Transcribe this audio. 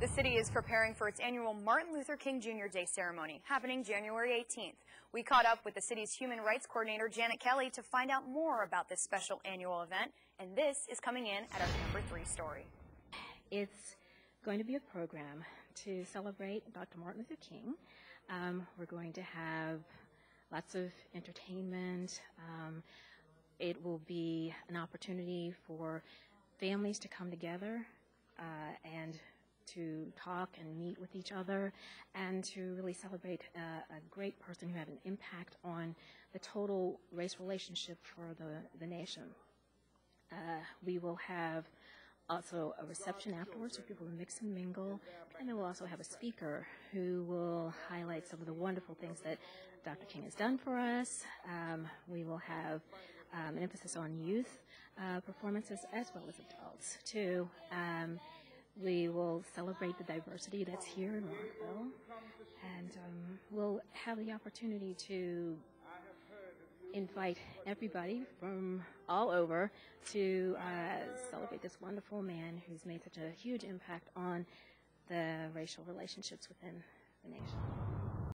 The city is preparing for its annual Martin Luther King Jr. Day ceremony, happening January 18th. We caught up with the city's human rights coordinator, Janet Kelly, to find out more about this special annual event, and this is coming in at our number three story. It's going to be a program to celebrate Dr. Martin Luther King. Um, we're going to have lots of entertainment. Um, it will be an opportunity for families to come together uh, and to talk and meet with each other and to really celebrate uh, a great person who had an impact on the total race relationship for the, the nation. Uh, we will have also a reception afterwards where people will mix and mingle. And then we'll also have a speaker who will highlight some of the wonderful things that Dr. King has done for us. Um, we will have um, an emphasis on youth uh, performances as well as adults too. Um, we will celebrate the diversity that's here in Rockville, and um, we'll have the opportunity to invite everybody from all over to uh, celebrate this wonderful man who's made such a huge impact on the racial relationships within the nation.